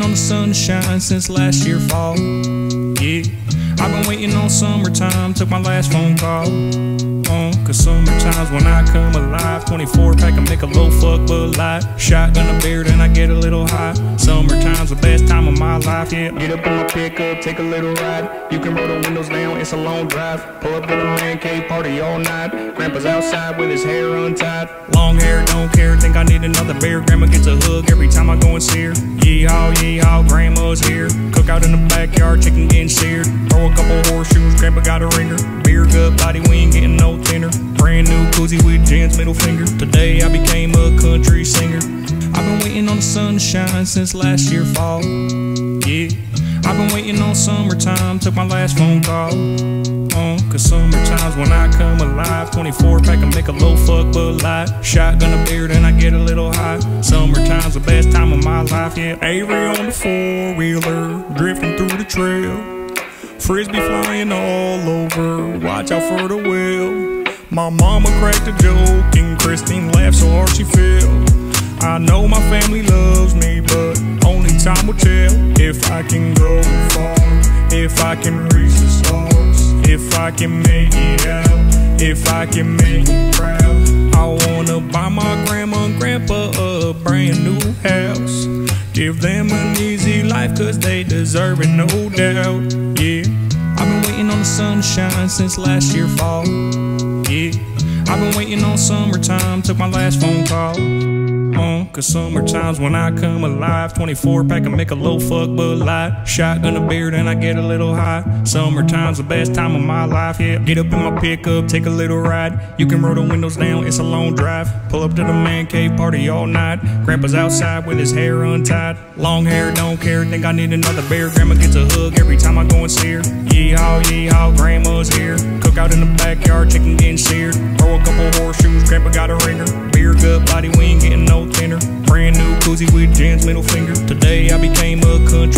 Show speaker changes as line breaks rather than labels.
since last year fall. Yeah, I've been waiting on summertime. Took my last phone call. On, cause summertime's when I come alive. 24 pack and make a low fuck but light. Shotgun a beard and I get a little high. The best time of my life. Yeah, get up in my pickup, take a little ride. You can roll the windows down, it's a long drive. Pull up to the man cave, party all night. Grandpa's outside with his hair untied. Long hair, don't care, think I need another beer. Grandma gets a hug every time I go and see her. Yeehaw, yeehaw, grandma's here. Cook out in the backyard, chicken getting seared. Throw a couple horseshoes, grandpa got a ringer. Beer good body, we ain't getting no thinner. Brand new koozie with Jen's middle finger. Today I became a country singer. I've been waiting on the sun to shine since last year fall. Yeah, I've been waiting on summertime. Took my last phone call. On, cause summertime's when I come alive. 24 pack and make a low fuck but light. Shotgun a beard and I get a little high. Summertime's the best time of my life. Yeah, Avery on the four wheeler, drifting through the trail. Frisbee flying all over, watch out for the wheel. My mama cracked a joke and Christine laughed so hard she fell. I know my family loves me, but only time will tell if I can go far, if I can reach the stars, if I can make it out, if I can make you proud. I wanna buy my grandma and grandpa a brand new house. Give them an easy life, cause they deserve it, no doubt. Yeah, I've been waiting on the sun to shine since last year fall. Yeah, I've been waiting on summertime, took my last phone call. On, cause summertime's when I come alive. 24 pack and make a low fuck but light. Shotgun a beard and I get a little high. Summertime's the best time of my life, yeah. Get up in my pickup, take a little ride. You can roll the windows down, it's a long drive. Pull up to the man cave, party all night. Grandpa's outside with his hair untied. Long hair, don't care, think I need another beer. Grandma gets a hug every time I go and see her. Yeehaw, yeehaw, grandma's here. Cook out in the grandpa got a ringer. Beer good body, we ain't getting no thinner. Brand new koozie with Jen's middle finger. Today I became a singer.